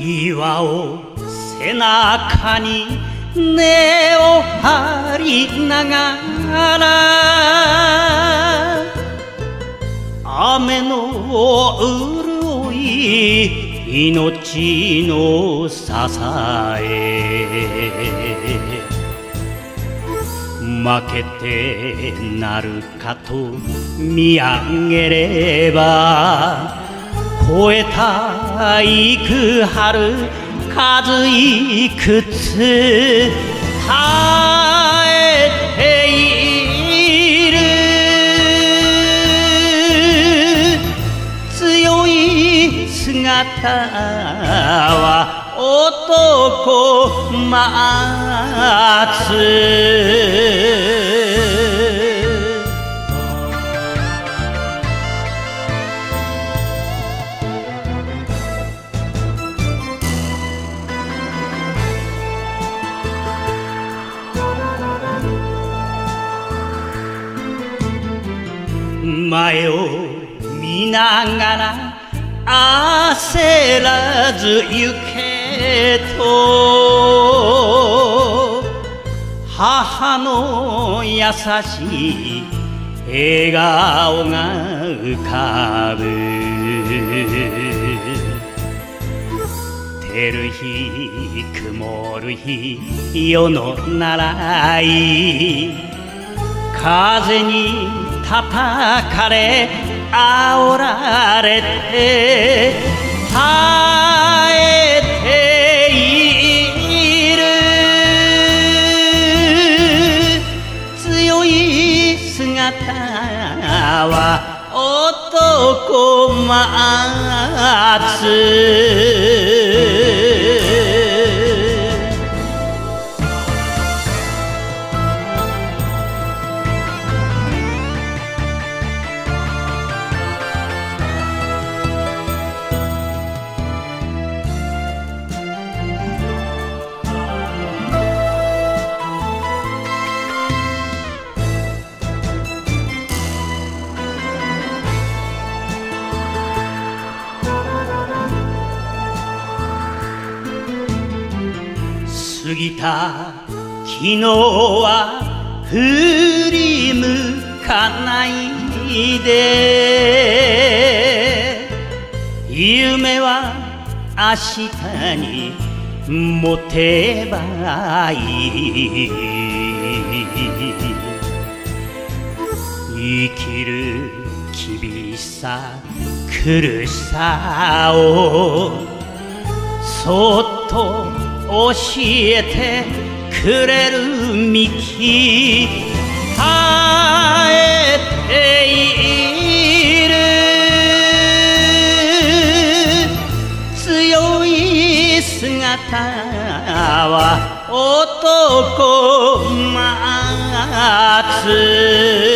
岩を背中に根を張りながら雨の潤い命の支え。負けてなるかと見上げれば超えた幾春数いくつ耐えている。強い姿は男待つ。前を見ながら焦らず行けと母の優しい笑顔が浮かぶ。照る日曇る日世の習い風に叩かれ煽られて耐えている。強い姿は男待つ。過ぎた昨日は振り向かないで夢は明日に持てばいい生きる厳しさ苦しさをそっと教えてくれる幹耐えている。強い姿は男待つ。